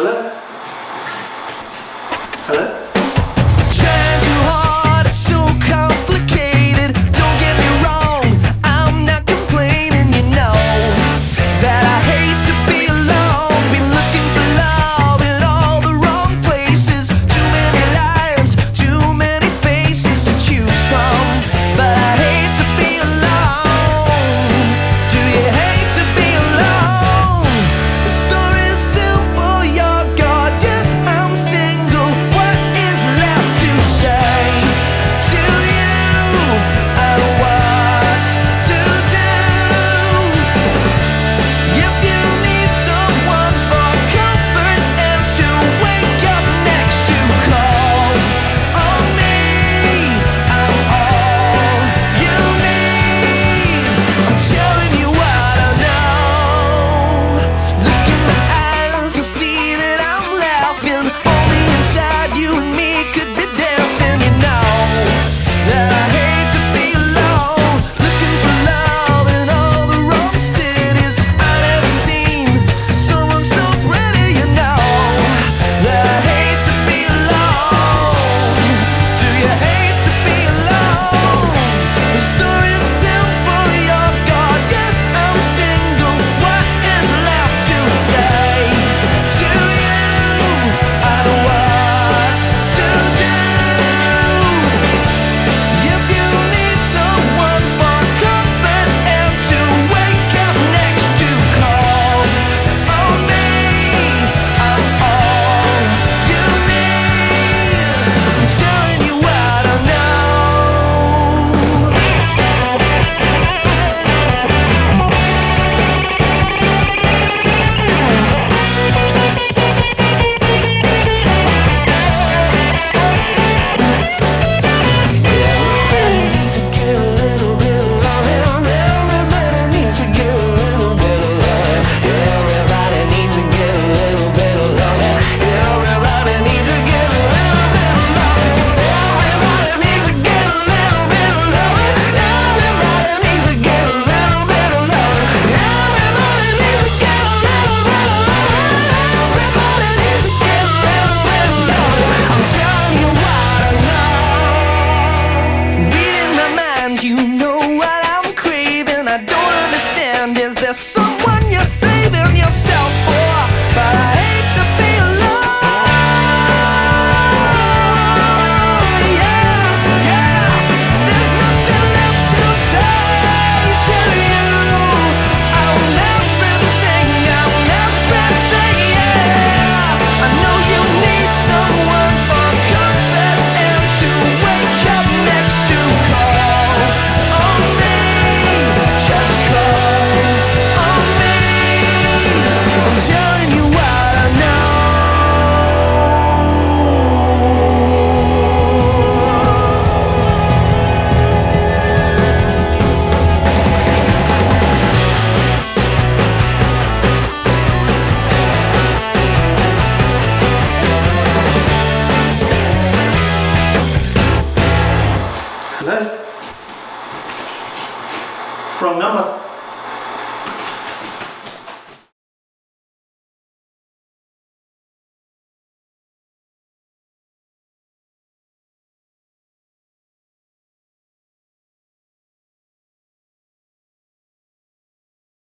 Hello? Hello? I don't understand. Is there someone you're saving yourself for? But from number